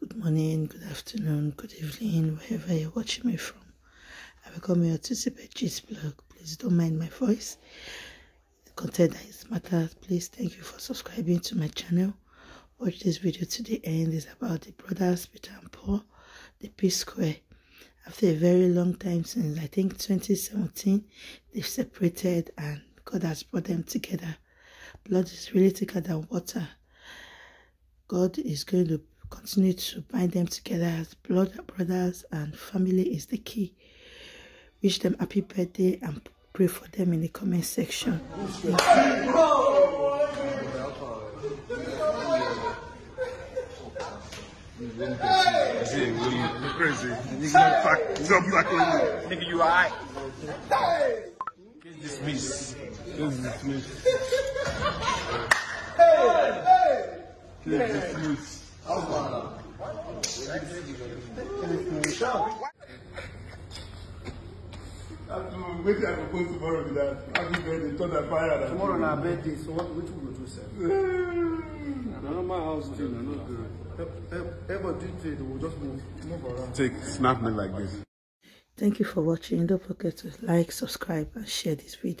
Good morning, good afternoon, good evening, wherever you're watching me from. I welcome you to Gist blog. Please don't mind my voice. The content that is matters. Please thank you for subscribing to my channel. Watch this video to the end. It's about the brothers Peter and Paul, the P Square. After a very long time since I think 2017, they've separated and God has brought them together. Blood is really thicker than water. God is going to continue to bind them together as blood brothers and family is the key. Wish them happy birthday and pray for them in the comment section. Hey! You crazy. Nigga, fuck. Jump like a Nigga, you alright? Hey! Get dismissed. Get dismissed. Hey! Hey! Wetin I propose tomorrow be that happy birthday turn that fire. Tomorrow na birthday, so what which we go do sef? Na normal house thing, na no good. Everybody do it, we just move, move around. Take snap me like this. Thank you for watching. Don't forget to like, subscribe and share this video.